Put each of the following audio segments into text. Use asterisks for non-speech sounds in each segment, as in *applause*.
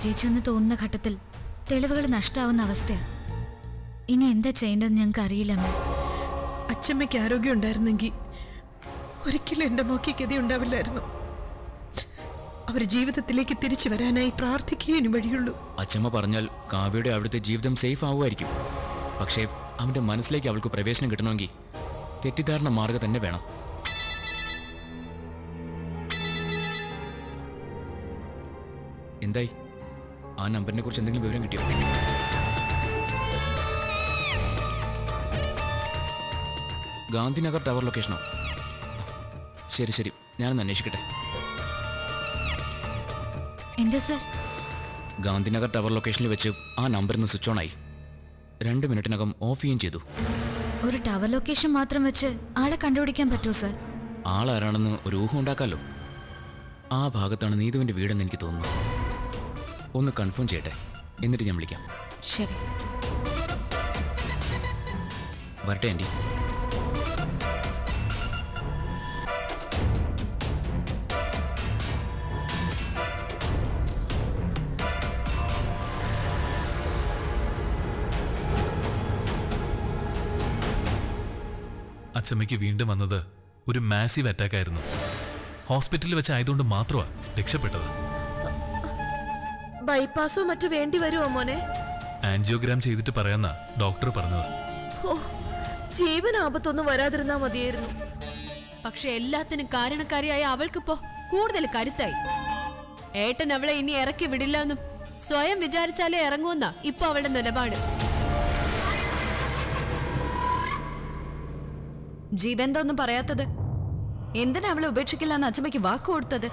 വിജയിച്ചെന്ന് തോന്നുന്ന ഘട്ടത്തിൽ തെളിവുകൾ നഷ്ടാവുന്ന അവസ്ഥയാ. ഇനി എന്താ ചെയ്യേണ്ടതെന്ന് ഞങ്ങൾക്ക് അറിയില്ല അമ്മ. അച്ഛമ്മയ്ക്ക് ആരോഗ്യം ഉണ്ടായിരുന്നെങ്കിൽ ഒരിക്കലും എന്റെ മോക്കി ഗതി ഉണ്ടാവില്ലായിരുന്നു. അവർ ജീവിതത്തിലേക്ക് തിരിച്ചു വരാനായി പ്രാർത്ഥിക്കുകയും വഴിയുള്ളൂ. അച്ഛമ്മ പറഞ്ഞാൽ കാവ്യയുടെ അവിടുത്തെ ജീവിതം സേഫ് ആവുമായിരിക്കും. പക്ഷേ അവന്റെ മനസ്സിലേക്ക് അവൾക്ക് പ്രവേശനം കിട്ടണമെങ്കിൽ തെറ്റിദ്ധാരണ മാർഗ തന്നെ വേണം. എന്തായി? ആ നമ്പറിനെ കുറിച്ച് എന്തെങ്കിലും വിവരം കിട്ടിയോ? ഗാന്ധിനഗർ ടവർ ലൊക്കേഷനോ? ശരി ശരി. ഞാനൊന്ന് അന്വേഷിക്കട്ടെ. എന്താ സർ? ഗാന്ധിനഗർ ടവർ ലൊക്കേഷനിൽ വെച്ച് ആ നമ്പറിൽ നിന്ന് സ്വിച്ച് ഓൺ ആയി രണ്ട് മിനിറ്റിനകം ഓഫ് ചെയ്യുകയും ചെയ്തു. ഒരു ടവർ ലൊക്കേഷൻ മാത്രം വെച്ച് ആളെ കണ്ടുപിടിക്കാൻ പറ്റുമോ സർ? ആളാരാണെന്ന് ഒരു ഊഹം ഉണ്ടാക്കാമല്ലോ ആ ഭാഗത്താണ് നീതുവിന്റെ വീടെന്ന് എനിക്ക് തോന്നുന്നു ഒന്ന് കൺഫേം ചെയ്യട്ടെ. എന്നിട്ട് ഞാൻ വിളിക്കാം. ശരി. വരട്ടെ ആന്റി. അച്ചമ്മയ്ക്ക് വീണ്ടും വന്നത് ഒരു മാസീവ് അറ്റാക്ക് ആയിരുന്നു. ഹോസ്പിറ്റലിൽ വെച്ച് ആയതുകൊണ്ട് മാത്രമാണ് രക്ഷപ്പെട്ടത്. ബൈപ്പാസോ മറ്റു വേണ്ടി വരുമോ മോനെ? ആൻജിയോഗ്രാം ചെയ്തിട്ട് പറയാന്ന ഡോക്ടർ പറഞ്ഞത്. ഓ ജീവൻ ആപത്തൊന്നും വരാതിരുന്നാ മതിയായിരുന്നു. പക്ഷെ എല്ലാത്തിനും കാരണക്കാരിയായ അവൾക്കിപ്പോ കൂടുതൽ കരുത്തായി. ഏട്ടൻ അവളെ ഇനി ഇറക്കി വിടില്ല എന്നും സ്വയം വിചാരിച്ചാലേ ഇറങ്ങുമെന്ന ഇപ്പൊ അവളുടെ നിലപാട്. ജീവന്തൊന്നും പറയാത്തത്? എന്തിനാ അവളെ ഉപേക്ഷിക്കില്ല എന്ന് അച്ഛമ്മയ്ക്ക് വാക്ക് കൊടുത്തത്?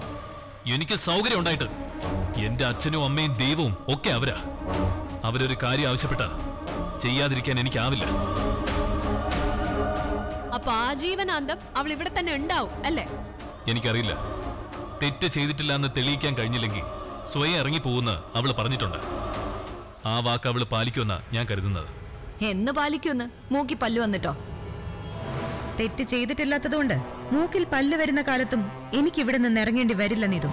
എനിക്ക് സൗകര്യം ഉണ്ടായിട്ട് എന്റെ അച്ഛനും അമ്മയും ദൈവവും ഒക്കെ അവരാ. അവരൊരു കാര്യം ആവശ്യപ്പെട്ട. ചെയ്യാതിരിക്കാൻ എനിക്കാവില്ല. അപ്പൊ ആജീവനാന്തം അവൾ ഇവിടെ തന്നെ ഉണ്ടാവും അല്ലേ? എനിക്കറിയില്ല. തെറ്റ് ചെയ്തിട്ടില്ല എന്ന് തെളിയിക്കാൻ കഴിഞ്ഞില്ലെങ്കിൽ സ്വയം ഇറങ്ങിപ്പോകുന്ന അവൾ പറഞ്ഞിട്ടുണ്ട്. ആ വാക്ക് അവൾ പാലിക്കുമെന്നാ ഞാൻ കരുതുന്നത്. എന്ന് പാലിക്കുമെന്ന് മൂക്കി പല്ലു വന്നിട്ടോ? തെറ്റ് ചെയ്തിട്ടില്ലാത്തതുകൊണ്ട് മൂക്കിൽ പല്ല് വരുന്ന കാലത്തും എനിക്ക് ഇവിടെ നിന്ന് ഇറങ്ങേണ്ടി വരില്ല നീതു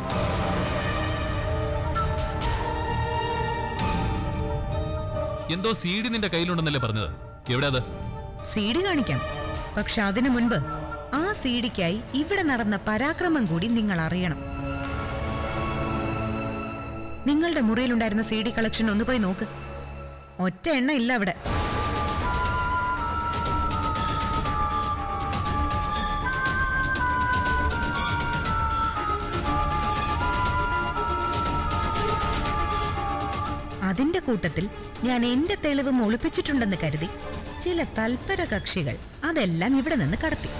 എന്തോ സി ഡി നിന്റെ കയ്യിലുണ്ടെന്നല്ലേ പറഞ്ഞത്? എവിടെ അത്? സി ഡി കാണിക്കാം. പക്ഷെ അതിനു മുൻപ് ആ സി ഡിക്കായി ഇവിടെ നടന്ന പരാക്രമം കൂടി നിങ്ങൾ അറിയണം. നിങ്ങളുടെ മുറിയിലുണ്ടായിരുന്ന സി ഡി കളക്ഷൻ ഒന്ന് പോയി നോക്ക്. ഒറ്റ എണ്ണ ഇല്ല അവിടെ. കൂട്ടത്തിൽ ഞാൻ എന്റെ തെളിവ് ഒളിപ്പിച്ചിട്ടുണ്ടെന്ന് കരുതി ചില തൽപര കക്ഷികൾ അതെല്ലാം ഇവിടെ നിന്ന് കടത്തി.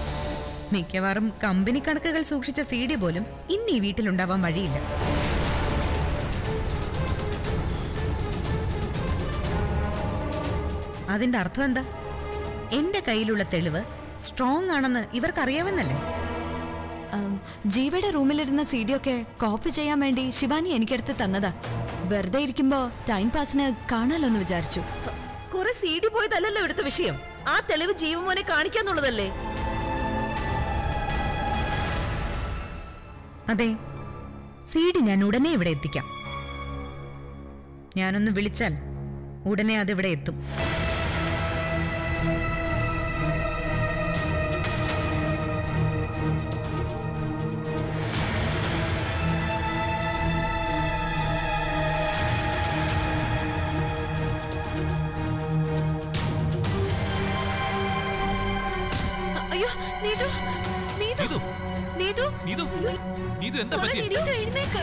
മിക്കവാറും കമ്പനി കണക്കുകൾ സൂക്ഷിച്ച സി ഡി പോലും ഇന്ന് ഈ വീട്ടിലുണ്ടാവാൻ വഴിയില്ല. അതിന്റെ അർത്ഥം എന്താ? എന്റെ കയ്യിലുള്ള തെളിവ് സ്ട്രോങ് ആണെന്ന് ഇവർക്ക് അറിയാവുന്നല്ലേ ജീവയുടെ റൂമിലിരുന്ന സി ഡി ഒക്കെ കോപ്പി ചെയ്യാൻ വേണ്ടി ശിവാനി എനിക്കെടുത്ത് തന്നതാ. വെറുതെ ഇരിക്കുമ്പോ ടൈം പാസിന് കാണാലോ എന്ന് വിചാരിച്ചു. കുറെ സി ഡി പോയതല്ലല്ലോ ഇവിടുത്തെ വിഷയം. ആ തെളിവ് ജീവമോനെ കാണിക്കാന്നുള്ളതല്ലേ? അതെ. സി ഡി ഞാൻ ഉടനെ ഇവിടെ എത്തിക്കാം. ഞാനൊന്ന് വിളിച്ചാൽ ഉടനെ അതിവിടെ എത്തും. നീതു നീതു നീതു. നീതു. നീതു നീതു എന്താ മോളെ, പറ്റിയ? നീതു എഴുന്നേക്ക്.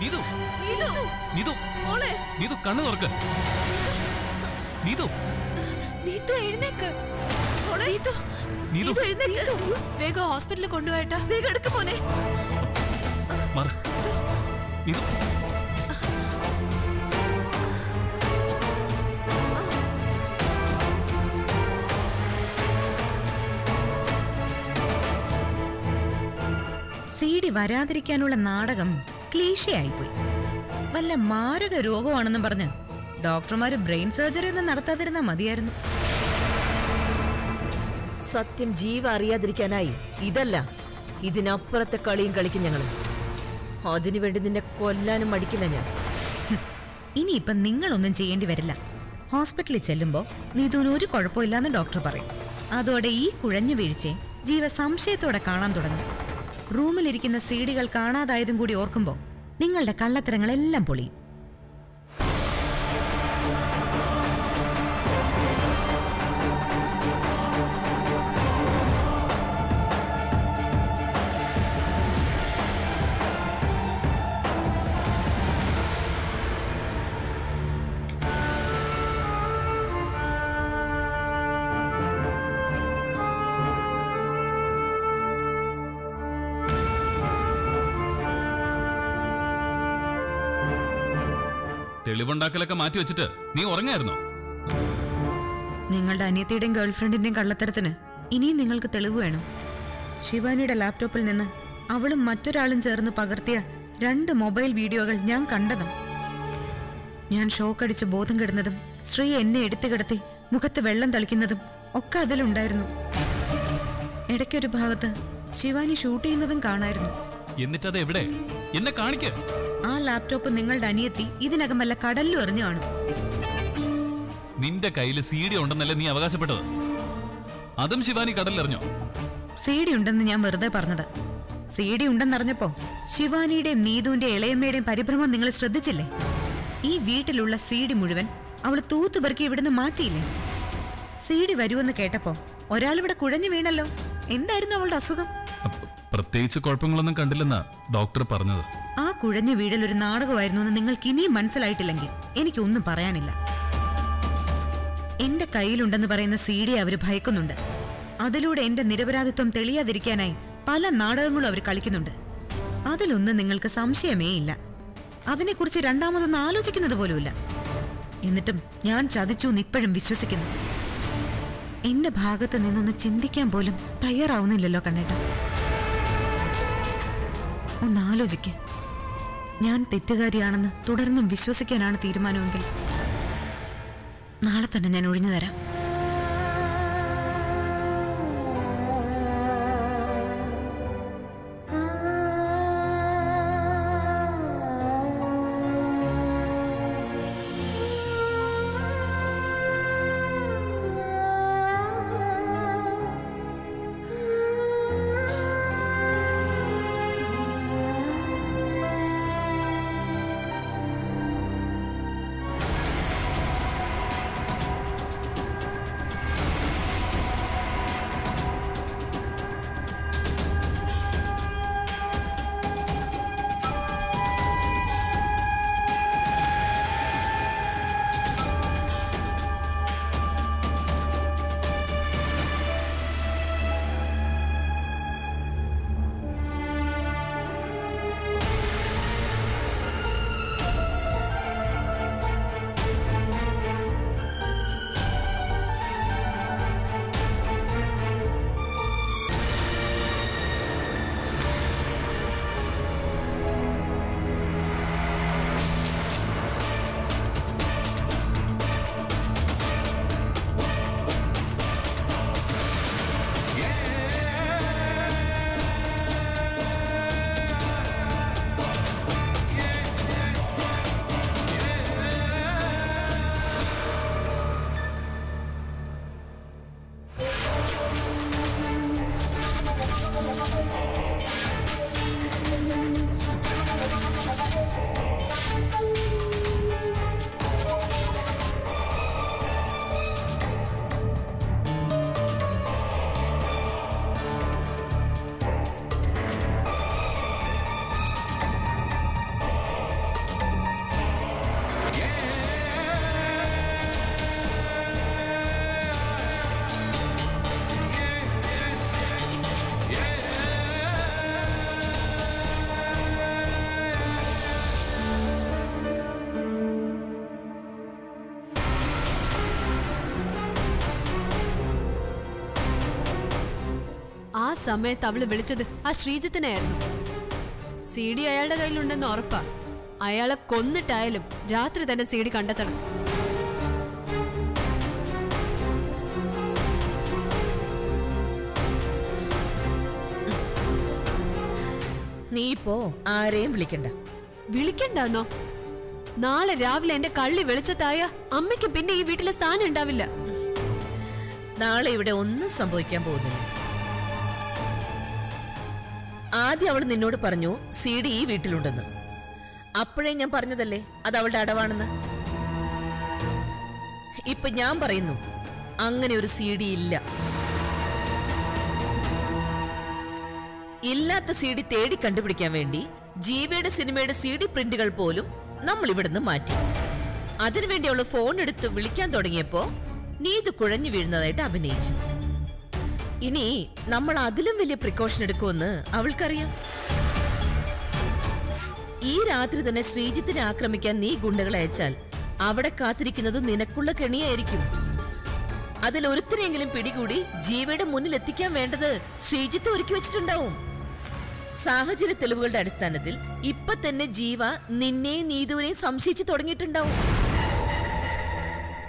നീതു നീതു, നീതു മോളെ. നീതു കണ്ണു തുറക്ക്. നീതു. നീതു എഴുന്നേക്ക്. മോളെ. നീതു. നീതു. നീതു എഴുന്നേക്ക്. വേഗം ഹോസ്പിറ്റലിൽ കൊണ്ടുപോയിട്ടാ. വേഗം എടുക്ക് മോനെ. നീതു. സി ഡി വരാതിരിക്കാനുള്ള നാടകം ക്ലീശയായിപ്പോയി. വല്ല മാരക രോഗമാണെന്നും പറഞ്ഞ് ഡോക്ടർമാർ ബ്രെയിൻ സർജറി ഒന്നും നടത്താതിരുന്നാ മതിയായിരുന്നു. സത്യം ജീവ അറിയാതിരിക്കാനായി ഇതല്ല ഇതിനപ്പുറത്തെ കളിയും കളിക്കും ഞങ്ങൾ അതിനുവേണ്ടി നിന്നെ കൊല്ലാനും മടിക്കില്ല ഞാൻ. ഇനിയിപ്പം നിങ്ങളൊന്നും ചെയ്യേണ്ടി വരില്ല. ഹോസ്പിറ്റലിൽ ചെല്ലുമ്പോൾ നീതുവിന് ഒരു കുഴപ്പമില്ലാന്ന് ഡോക്ടർ പറയും. അതോടെ ഈ കുഴഞ്ഞു വീഴ്ച ജീവ സംശയത്തോടെ കാണാൻ തുടങ്ങും. റൂമിലിരിക്കുന്ന സീഡികൾ കാണാതായതും കൂടി ഓർക്കുമ്പോൾ നിങ്ങളുടെ കള്ളത്തരങ്ങളെല്ലാം പൊളിയും തെളിവുണ്ടാക്കലൊക്കെ മാറ്റി വെച്ചിട്ട് നീ ഉറങ്ങായിരുന്നോ? നിങ്ങളുടെ അനിയത്തിയുടെയും ഗേൾഫ്രണ്ടിന്റെയും കള്ളത്തരത്തിന് ഇനിയും നിങ്ങൾക്ക് തെളിവ് വേണം. ശിവാനിയുടെ ലാപ്ടോപ്പിൽ നിന്ന് അവളും മറ്റൊരാളും ചേർന്ന് പകർത്തിയ രണ്ട് മൊബൈൽ വീഡിയോകൾ ഞാൻ കണ്ടതും. ഞാൻ ഷോക്കടിച്ച് ബോധം കെടുന്നതും ശ്രീ എന്നെ എടുത്തു കിടത്തി മുഖത്ത് വെള്ളം തളിക്കുന്നതും ഒക്കെ അതിലുണ്ടായിരുന്നു. ഇടയ്ക്കൊരു ഭാഗത്ത് ശിവാനി ഷൂട്ട് ചെയ്യുന്നതും കാണായിരുന്നു. എന്നിട്ടത് എവിടെ എന്നെ കാണിക്ക്. ആ ലാപ്ടോപ്പ് നിങ്ങളുടെ അനിയത്തി ഇതിനകം വല്ല കടലിലും എറിഞ്ഞു കാണും. നിന്റെ കയ്യിൽ സി ഡി ഉണ്ടെന്നല്ലേ നീ അവകാശപ്പെട്ടത്? അതും ശിവാനി കടലിലെറിഞ്ഞോ? സി ഡി ഉണ്ടെന്ന് ഞാൻ വെറുതെ പറഞ്ഞത്. സി ഡി ഉണ്ടെന്നറിഞ്ഞപ്പോ ശിവാനിയുടെയും നീതുവിന്റെയും ഇളയമ്മയുടെയും പരിഭ്രമം നിങ്ങൾ ശ്രദ്ധിച്ചില്ലേ? ഈ വീട്ടിലുള്ള സി ഡി മുഴുവൻ അവൾ തൂത്തുപെറുക്കി ഇവിടുന്ന് മാറ്റിയില്ലേ? സി ഡി വരുമെന്ന് കേട്ടപ്പോ ഒരാളിവിടെ കുഴഞ്ഞു വീണല്ലോ. എന്തായിരുന്നു അവളുടെ അസുഖം? പ്രത്യേകിച്ച് കുഴപ്പങ്ങളൊന്നും കണ്ടില്ലെന്നാ ഡോക്ടർ പറഞ്ഞത്. ആ കുഴഞ്ഞ വീടൽ ഒരു നാടകമായിരുന്നു എന്ന് നിങ്ങൾക്ക് ഇനിയും മനസ്സിലായിട്ടില്ലെങ്കിൽ എനിക്കൊന്നും പറയാനില്ല. എന്റെ കയ്യിലുണ്ടെന്ന് പറയുന്ന സി ഡി അവർ ഭയക്കുന്നുണ്ട്. അതിലൂടെ എന്റെ നിരപരാധിത്വം തെളിയാതിരിക്കാനായി പല നാടകങ്ങളും അവർ കളിക്കുന്നുണ്ട്. അതിലൊന്നും നിങ്ങൾക്ക് സംശയമേ ഇല്ല. അതിനെക്കുറിച്ച് രണ്ടാമതൊന്നും ആലോചിക്കുന്നത് പോലുമില്ല. എന്നിട്ടും ഞാൻ ചതിച്ചു എന്ന് ഇപ്പോഴും വിശ്വസിക്കുന്നു. എന്റെ ഭാഗത്ത് നിന്നൊന്ന് ചിന്തിക്കാൻ പോലും തയ്യാറാവുന്നില്ലല്ലോ കണ്ണേട്ട. ഒന്ന് ആലോചിക്ക് ഞാൻ തെറ്റുകാരിയാണെന്ന് തുടർന്നും വിശ്വസിക്കാനാണ് തീരുമാനമെങ്കിൽ നാളെ തന്നെ ഞാൻ ഒഴിഞ്ഞു തരാം സമയത്ത് അവൾ വിളിച്ചത് ആ ശ്രീജിത്തിനായിരുന്നു സി ഡി അയാളുടെ കയ്യിലുണ്ടെന്ന് ഉറപ്പാ. അയാളെ കൊന്നിട്ടായാലും രാത്രി തന്നെ സി ഡി കണ്ടെത്തണം. നീ ഇപ്പോ ആരെയും വിളിക്കണ്ട. വിളിക്കണ്ടെന്നോ? നാളെ രാവിലെ എന്റെ കള്ളി വെളിച്ചത്തായ അമ്മയ്ക്ക് പിന്നെ ഈ വീട്ടിലെ സ്ഥാനം ഉണ്ടാവില്ല. നാളെ ഇവിടെ ഒന്നും സംഭവിക്കാൻ പോകുന്നില്ല. ആദ്യം അവൾ നിന്നോട് പറഞ്ഞു സി ഡി ഈ വീട്ടിലുണ്ടെന്ന്. അപ്പോഴേ ഞാൻ പറഞ്ഞതല്ലേ അത് അവളുടെ അടവാണെന്ന്? ഇപ്പൊ ഞാൻ പറയുന്നു അങ്ങനെ ഒരു സി ഡി ഇല്ല. ഇല്ലാത്ത സി ഡി തേടി കണ്ടുപിടിക്കാൻ വേണ്ടി ജീവയുടെ സിനിമയുടെ സി ഡി പ്രിന്റുകൾ പോലും നമ്മൾ ഇവിടുന്ന് മാറ്റി. അതിനുവേണ്ടി അവൾ ഫോൺ എടുത്ത് വിളിക്കാൻ തുടങ്ങിയപ്പോ നീതു കുഴഞ്ഞു വീഴുന്നതായിട്ട് അഭിനയിച്ചു. ഇനി നമ്മൾ അതിലും വലിയ പ്രിക്കോഷൻ എടുക്കുമെന്ന് അവൾക്കറിയാം. ഈ രാത്രി തന്നെ ശ്രീജിത്തിനെ ആക്രമിക്കാൻ നീ ഗുണ്ടകളെ അയച്ചാൽ അവിടെ കാത്തിരിക്കുന്നത് നിനക്കുള്ള കെണിയായിരിക്കും. അതിൽ ഒരുത്തിനെങ്കിലും പിടികൂടി ജീവയുടെ മുന്നിൽ എത്തിക്കാൻ വേണ്ടത് ശ്രീജിത്ത് ഒരുക്കി വെച്ചിട്ടുണ്ടാവും. സാഹചര്യ തെളിവുകളുടെ അടിസ്ഥാനത്തിൽ ഇപ്പൊ തന്നെ ജീവ നിന്നെയും നീതുവിനെയും സംശയിച്ചു തുടങ്ങിയിട്ടുണ്ടാവും.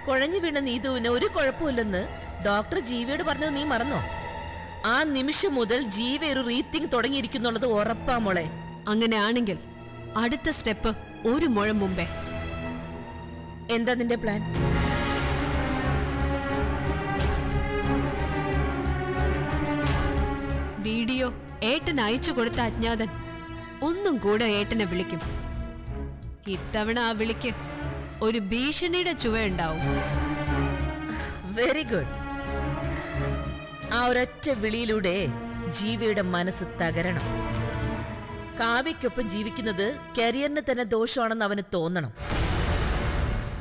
കുഴഞ്ഞു വീണ നീതുവിന് ഒരു കുഴപ്പമില്ലെന്ന് ഡോക്ടർ ജീവിയോട് പറഞ്ഞത് നീ മറന്നോ? ആ നിമിഷം മുതൽ ജീവ ഒരു റീത്തിങ് തുടങ്ങിയിരിക്കുന്നുള്ളത് ഉറപ്പാ മോളെ. അങ്ങനെയാണെങ്കിൽ അടുത്ത സ്റ്റെപ്പ് ഒരു മുഴം മുമ്പേ. എന്താ നിന്റെ പ്ലാൻ വീഡിയോ ഏട്ടൻ അയച്ചു കൊടുത്ത അജ്ഞാതൻ ഒന്നും കൂടെ ഏട്ടനെ വിളിക്കും. ഇത്തവണ ആ വിളിക്ക് ഒരു ഭീഷണിയുടെ ചുവയുണ്ടാവും വെരി ഗുഡ് ആ ഒരൊറ്റ വിളിയിലൂടെ ജീവിയുടെ മനസ്സ് തകരണം. കാവ്യക്കൊപ്പം ജീവിക്കുന്നത് കരിയറിന് തന്നെ ദോഷമാണെന്ന് അവന് തോന്നണം.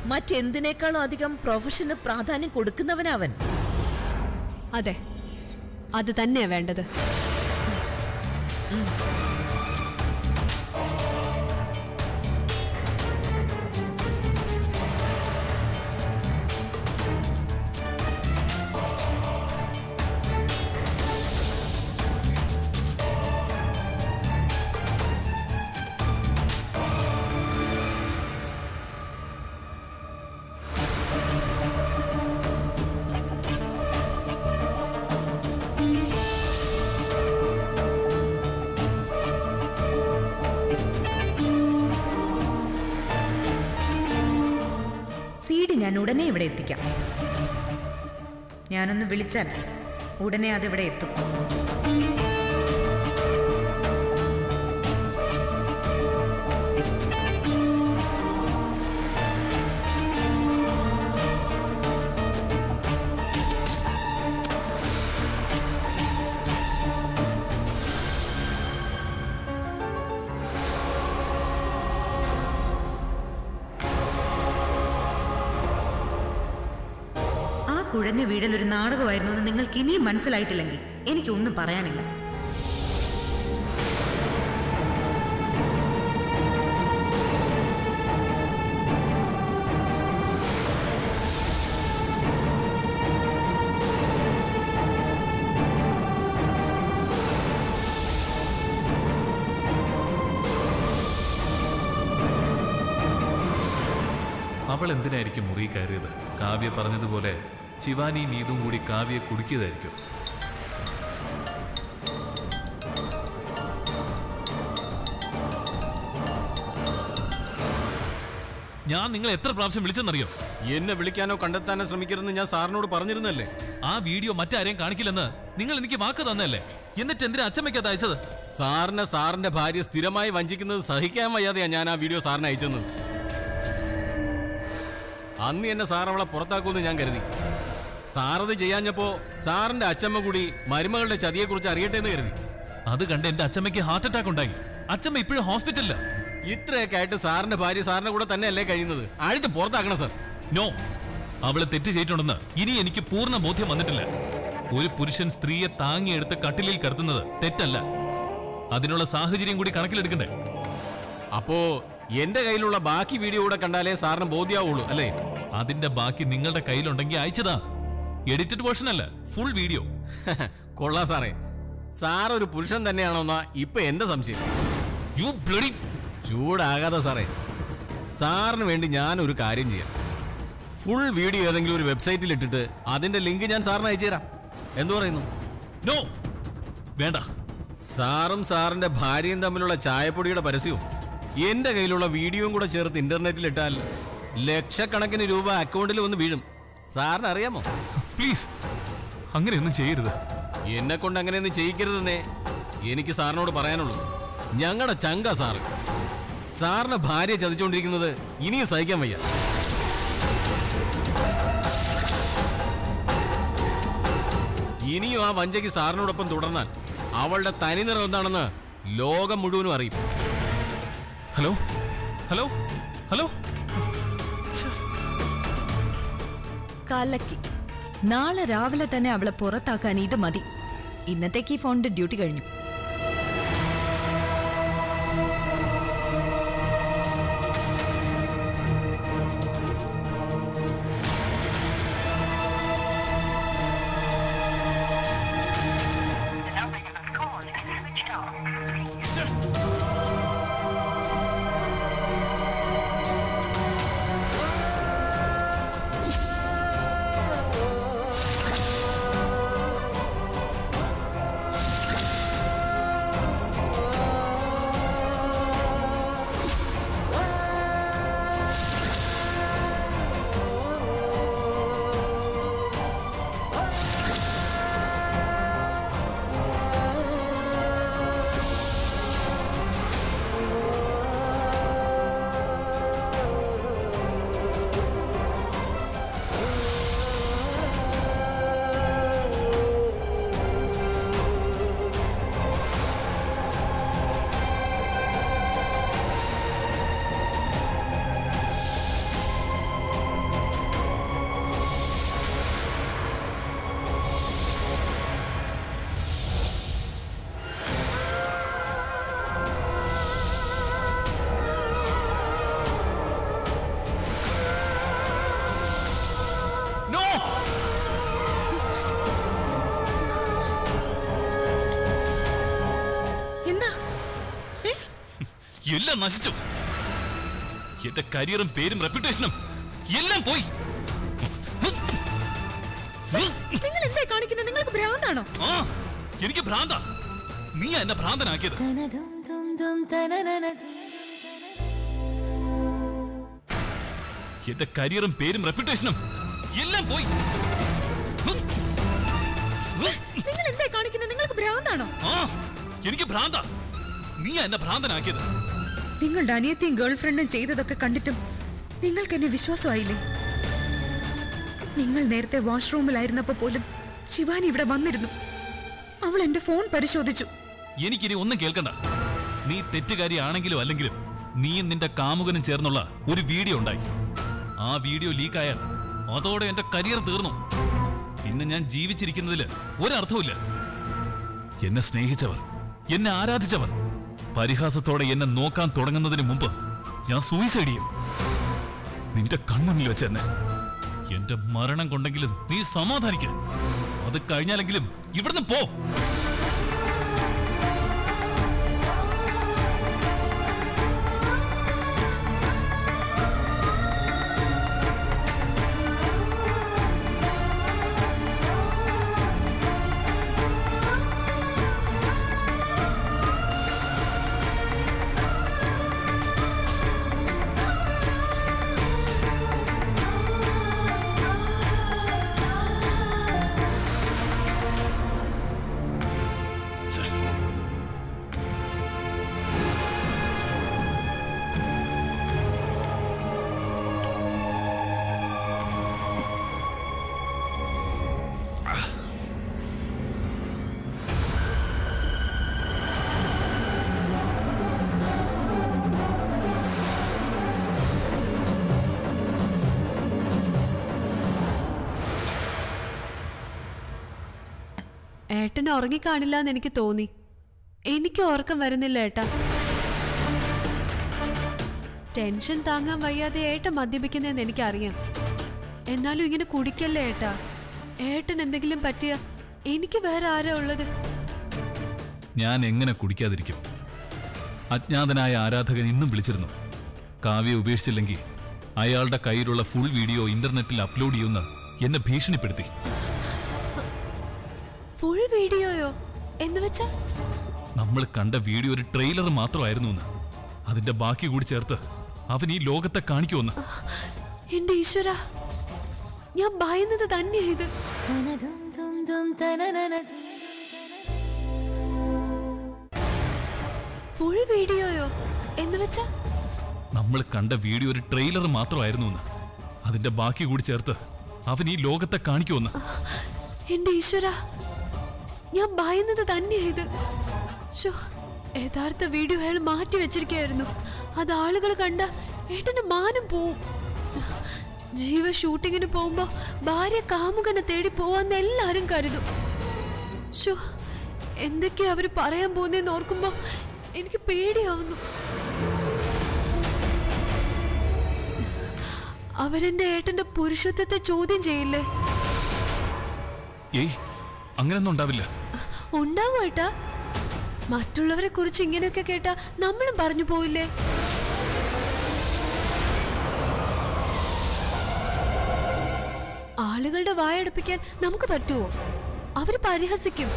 മറ്റെന്തിനേക്കാളും അധികം പ്രൊഫഷന് പ്രാധാന്യം കൊടുക്കുന്നവനവൻ അതെ അത് തന്നെയാ വേണ്ടത്. ഡി ഞാൻ ഉടനെ ഇവിടെ എത്തിക്കാം. ഞാനൊന്ന് വിളിച്ചാൽ ഉടനെ അതിവിടെ എത്തും. കുഴഞ്ഞ വീടൽ ഒരു നാടകമായിരുന്നു എന്ന് നിങ്ങൾക്ക് ഇനിയും മനസ്സിലായിട്ടില്ലെങ്കിൽ എനിക്കൊന്നും പറയാനില്ല. അവൾ എന്തിനായിരിക്കും മുറി കയറിയത്? കാവ്യ പറഞ്ഞതുപോലെ ശിവാനി നീതും കൂടി കാവ്യെ കുടുക്കിയതായിരിക്കും. ഞാൻ നിങ്ങൾ എത്ര പ്രാവശ്യം വിളിച്ചെന്നറിയോ? എന്നെ വിളിക്കാനോ കണ്ടെത്താനോ ശ്രമിക്കരുതെന്ന് ഞാൻ സാറിനോട് പറഞ്ഞിരുന്നല്ലേ? ആ വീഡിയോ മറ്റാരെയും കാണിക്കില്ലെന്ന് നിങ്ങൾ എനിക്ക് വാക്ക് തന്നല്ലേ എന്നിട്ട് എന്തിനാ അച്ഛമ്മയ്ക്കത് അയച്ചത്? സാറിനെ സാറിന്റെ ഭാര്യ സ്ഥിരമായി വഞ്ചിക്കുന്നത് സഹിക്കാൻ വയ്യാതെയാ ഞാൻ ആ വീഡിയോ സാറിന് അയച്ചത് അന്ന് എന്നെ സാർ അവളെ പുറത്താക്കുമെന്ന് ഞാൻ കരുതി. സാറത് ചെയ്യാഞ്ഞപ്പോ സാറിന്റെ അച്ചമ്മ കൂടി മരുമകളുടെ ചതിയെ കുറിച്ച് അറിയട്ടെ എന്ന് കരുതി. അത് കണ്ട് എന്റെ അച്ഛമ്മയ്ക്ക് ഹാർട്ട് അറ്റാക്ക് ഉണ്ടായി. അച്ഛമ്മ ഇപ്പോഴും ഹോസ്പിറ്റലില്ല ഇത്രയൊക്കെ ആയിട്ട് സാറിന്റെ ഭാര്യ സാറിന്റെ കൂടെ തന്നെയല്ലേ കഴിയുന്നത്? അഴിച്ച് പുറത്താക്കണം സാർ. നോ. അവൾ തെറ്റ് ചെയ്തിട്ടുണ്ടെന്ന് ഇനി എനിക്ക് പൂർണ ബോധ്യം വന്നിട്ടില്ല. ഒരു പുരുഷൻ സ്ത്രീയെ താങ്ങിയെടുത്ത് കട്ടിലിൽ കിടത്തുന്നത് തെറ്റല്ല. അതിനുള്ള സാഹചര്യം കൂടി കണക്കിലെടുക്കണ്ടേ? അപ്പോ എന്റെ കയ്യിലുള്ള ബാക്കി വീഡിയോ കൂടെ കണ്ടാലേ സാറിന് ബോധ്യാവുള്ളൂ അല്ലേ? അതിന്റെ ബാക്കി നിങ്ങളുടെ കയ്യിലുണ്ടെങ്കിൽ അയച്ചതാ. എഡിറ്റഡ് വേർഷൻ അല്ല ഫുൾ വീഡിയോ *laughs* കൊള്ളാം സാറേ. സാർ ഒരു പുരുഷൻ തന്നെയാണോന്നാ ഇപ്പൊ എന്റെ സംശയം. യു ബ്ലഡി ചൂടാകാതെ സാറേ. സാറിന് വേണ്ടി ഞാൻ ഒരു കാര്യം ചെയ്യാം. ഫുൾ വീഡിയോ ഏതെങ്കിലും ഒരു വെബ്സൈറ്റിൽ ഇട്ടിട്ട് അതിന്റെ ലിങ്ക് ഞാൻ സാറിന് അയച്ചു തരാം. എന്തു പറയുന്നു? നോ വേണ്ട. സാറും സാറിന്റെ ഭാര്യയും തമ്മിലുള്ള ചായപ്പൊടിയുടെ പരസ്യവും എന്റെ കയ്യിലുള്ള വീഡിയോയും കൂടെ ചേർത്ത് ഇന്റർനെറ്റിൽ ഇട്ടാൽ ലക്ഷക്കണക്കിന് രൂപ അക്കൗണ്ടിൽ വന്ന് വീഴും. സാറിന് അറിയാമോ? പ്ലീസ്. അങ്ങനെയൊന്നും ചെയ്യരുത്. എന്നെ കൊണ്ട് അങ്ങനെയൊന്നും ചെയ്യിക്കരുതെന്നേ എനിക്ക് സാറിനോട് പറയാനുള്ളൂ. ഞങ്ങളുടെ ചങ്ക സാറ്. സാറിന് ഭാര്യ ചതിച്ചുകൊണ്ടിരിക്കുന്നത് ഇനിയും സഹിക്കാൻ വയ്യ. ഇനിയും ആ വഞ്ചയ്ക്ക് സാറിനോടൊപ്പം തുടർന്നാൽ അവളുടെ തനിനിറം എന്താണെന്ന് ലോകം മുഴുവനും അറിയും. ഹലോ? ഹലോ? ഹലോ? കലക്കി. നാളെ രാവിലെ തന്നെ അവളെ പുറത്താക്കാൻ ഇത് മതി. ഇന്നത്തേക്ക് ഈ ഫോണിന്റെ ഡ്യൂട്ടി കഴിഞ്ഞു. എല്ലാം നശിച്ചു. എന്റെ കരിയറും പേരും റെപ്യൂട്ടേഷനും എല്ലാം പോയി. നിങ്ങൾ എന്താ കാണിക്കുന്നത് നിങ്ങൾക്ക് ഭ്രാന്താണോ? ആ എനിക്ക് ഭ്രാന്താ. നീ എന്നെ ഭ്രാന്തനാക്കിയത്. എന്റെ കരിയറും പേരും റെപ്യൂട്ടേഷനും എല്ലാം പോയി. നിങ്ങൾ എന്താ കാണിക്കുന്നത് നിങ്ങൾക്ക് ഭ്രാന്താണോ? ആ എനിക്ക് ഭ്രാന്താ. നീ എന്നെ ഭ്രാന്തനാക്കിയത്. നിങ്ങളുടെ അനിയത്തിയും ഗേൾഫ്രണ്ടും ചെയ്തതൊക്കെ കണ്ടിട്ടും നിങ്ങൾക്ക് എന്നെ വിശ്വാസമായില്ലേ? നിങ്ങൾ നേരത്തെ വാഷ്റൂമിലായിരുന്നപ്പോ പോലും ശിവാനി ഇവിടെ വന്നിരുന്നു. അവൾ എന്റെ ഫോൺ പരിശോധിച്ചു. എനിക്കിനി ഒന്നും കേൾക്കണ്ട. നീ തെറ്റുകാരി ആണെങ്കിലും അല്ലെങ്കിലും നീയും നിന്റെ കാമുകനും ചേർന്നുള്ള ഒരു വീഡിയോ ഉണ്ടായി. ആ വീഡിയോ ലീക്കായാൽ അതോടെ എന്റെ കരിയർ തീർന്നു. പിന്നെ ഞാൻ ജീവിച്ചിരിക്കുന്നതിൽ ഒരർത്ഥവുമില്ല. എന്നെ സ്നേഹിച്ചവർ എന്നെ ആരാധിച്ചവർ പരിഹാസത്തോടെ എന്നെ നോക്കാൻ തുടങ്ങുന്നതിന് മുമ്പ് ഞാൻ സൂയിസൈഡ് ചെയ്യും. നിന്റെ കൺമുന്നിൽ വെച്ച് തന്നെ. എന്റെ മരണം കൊണ്ടെങ്കിലും നീ സമാധാനിക്ക. അത് കഴിഞ്ഞാലെങ്കിലും ഇവിടുന്ന് പോ. ഏട്ടൻ ഉറങ്ങിക്കാണില്ല എന്ന് എനിക്ക് തോന്നി. എനിക്ക് ഉറക്കം വരുന്നില്ല ഏട്ടാ. ടെൻഷൻ താങ്ങാൻ വയ്യാതെ ഏട്ടൻ മദ്യപിക്കുന്നതെന്ന് എനിക്കറിയാം. എന്നാലും ഇങ്ങനെ കുടിക്കല്ലേ ഏട്ടാ. ഏട്ടൻ എന്തെങ്കിലും പറ്റിയ എനിക്ക് വേറെ ആരാ ഉള്ളത്? ഞാൻ എങ്ങനെ കുടിക്കാതിരിക്കും? അജ്ഞാതനായ ആരാധകൻ ഇന്നും വിളിച്ചിരുന്നു. കാവ്യ ഉപേക്ഷിച്ചില്ലെങ്കിൽ അയാളുടെ കയ്യിലുള്ള ഫുൾ വീഡിയോ ഇന്റർനെറ്റിൽ അപ്ലോഡ് ചെയ്യുമെന്ന് എന്നെ ഭീഷണിപ്പെടുത്തി. ഫുൾ വീഡിയോയോ എന്ന് വെച്ചാ? നമ്മൾ കണ്ട വീഡിയോ ഒരു ട്രെയിലർ മാത്രമായിരുന്നു എന്ന്. അതിന്റെ ബാക്കി കൂടി ചേർത്ത് അവൻ ഈ ലോകത്തെ കാണിക്കുമെന്ന്. എന്റെ ഈശ്വര ഞാൻ ഭയന്നത് തന്നെയാ ഇത്. ഫുൾ വീഡിയോയോ എന്ന് വെച്ചാ? നമ്മൾ കണ്ട വീഡിയോ ഒരു ട്രെയിലർ മാത്രമായിരുന്നു എന്ന്. അതിന്റെ ബാക്കി കൂടി ചേർത്ത് അവൻ ഈ ലോകത്തെ കാണിക്കുമെന്ന്. എന്റെ ഈശ്വര ഞാൻ ഭയന്നത് തന്നെയാ ഇത്. ശോ, യഥാർത്ഥ വീഡിയോ അയാൾ മാറ്റി വെച്ചിരിക്കുകയായിരുന്നു. അത് ആളുകൾ കണ്ട ഏട്ടന്റെ മാനം പോവും. ജീവ ഷൂട്ടിങ്ങിന് പോകുമ്പോ ഭാര്യ കാമുകനെ തേടി പോവാന്ന് എല്ലാരും കരുതും. ശോ എന്തൊക്കെയാ അവർ പറയാൻ പോകുന്നതെന്ന് ഓർക്കുമ്പോ എനിക്ക് പേടിയാവുന്നു. അവരെന്റെ ഏട്ടന്റെ പുരുഷത്വത്തെ ചോദ്യം ചെയ്യില്ലേ? അങ്ങനെയൊന്നും ഉണ്ടാവില്ല. ഉണ്ടാവും ഏട്ടാ? മറ്റുള്ളവരെ കുറിച്ച് ഇങ്ങനെയൊക്കെ കേട്ടാ നമ്മളും പറഞ്ഞു പോയില്ലേ ആളുകളുടെ വായടപ്പിക്കാൻ നമുക്ക് പറ്റുമോ അവർ പരിഹസിക്കും.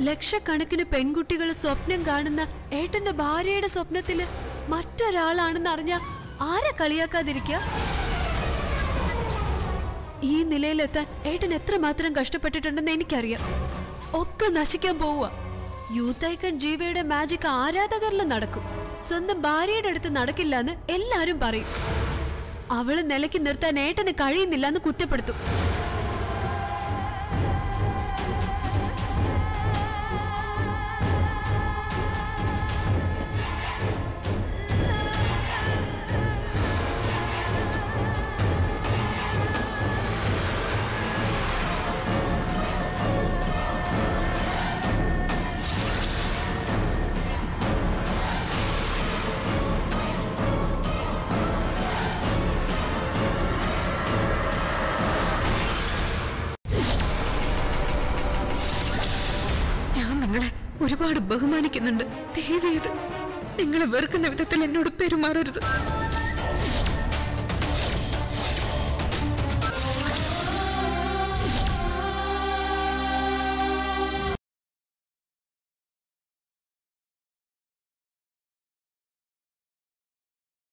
ലക്ഷക്കണക്കിന് പെൺകുട്ടികൾ സ്വപ്നം കാണുന്ന ഏട്ടന്റെ ഭാര്യയുടെ സ്വപ്നത്തിൽ മറ്റൊരാളാണെന്ന് അറിഞ്ഞ ആരെ കളിയാക്കാതിരിക്കുക ഈ നിലയിലെത്താൻ ഏട്ടൻ എത്രമാത്രം കഷ്ടപ്പെട്ടിട്ടുണ്ടെന്ന് എനിക്കറിയാം. ഒക്കെ നശിക്കാൻ പോവുക. യൂത്ത് ഐക്കൺ ജീവയുടെ മാജിക് ആരാധകരിലും നടക്കും. സ്വന്തം ഭാര്യയുടെ അടുത്ത് നടക്കില്ലെന്ന് എല്ലാരും പറയും. അവൾ നിലയ്ക്ക് നിർത്താൻ ഏട്ടന് കഴിയുന്നില്ല എന്ന് കുറ്റപ്പെടുത്തും. ഒരുപാട് ബഹുമാനിക്കുന്നുണ്ട്. ദയവേത് നിങ്ങളെ വെറുക്കുന്ന വിധത്തിൽ എന്നോട് പെരുമാറരുത്.